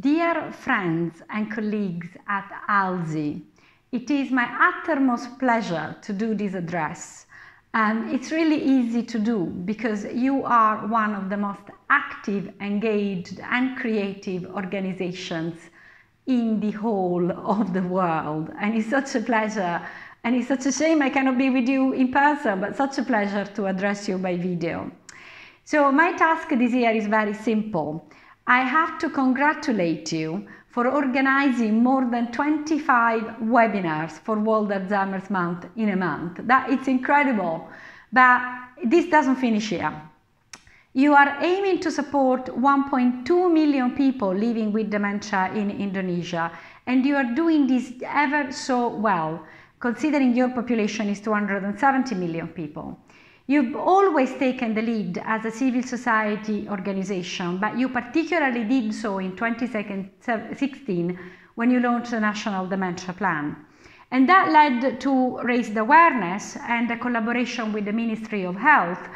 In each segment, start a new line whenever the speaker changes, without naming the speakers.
Dear friends and colleagues at ALZI, it is my uttermost pleasure to do this address. And it's really easy to do because you are one of the most active, engaged and creative organizations in the whole of the world. And it's such a pleasure and it's such a shame I cannot be with you in person, but such a pleasure to address you by video. So my task this year is very simple. I have to congratulate you for organizing more than 25 webinars for World Alzheimer's Month in a month. That it's incredible, but this doesn't finish here. You are aiming to support 1.2 million people living with dementia in Indonesia, and you are doing this ever so well, considering your population is 270 million people. You've always taken the lead as a civil society organization, but you particularly did so in 2016 when you launched the National Dementia Plan. And that led to raised awareness and a collaboration with the Ministry of Health,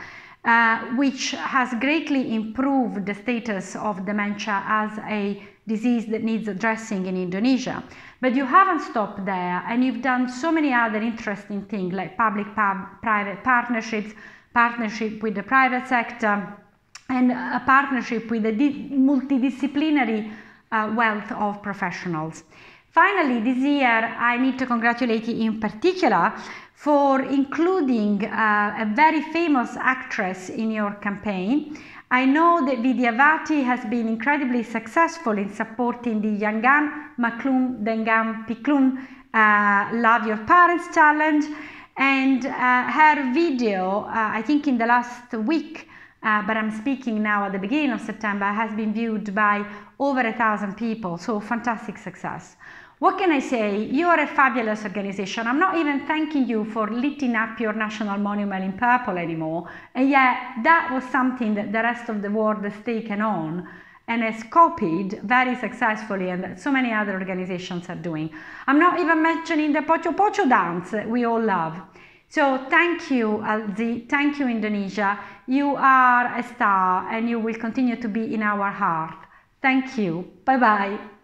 uh, which has greatly improved the status of dementia as a disease that needs addressing in Indonesia. But you haven't stopped there and you've done so many other interesting things like public-private partnerships, partnership with the private sector, and a partnership with a multidisciplinary uh, wealth of professionals. Finally, this year, I need to congratulate you in particular for including uh, a very famous actress in your campaign. I know that Widyawati has been incredibly successful in supporting the Jangan Maklum Dengan Pikun uh, Love Your Parents Challenge and uh, her video, uh, I think in the last week, uh, but I'm speaking now at the beginning of September, has been viewed by over a thousand people, so fantastic success. What can I say? You are a fabulous organization. I'm not even thanking you for lighting up your national monument in purple anymore. And yet that was something that the rest of the world has taken on and has copied very successfully and that so many other organizations are doing. I'm not even mentioning the Poco Poco dance that we all love. So thank you, Alzi. Thank you, Indonesia. You are a star and you will continue to be in our heart. Thank you. Bye-bye.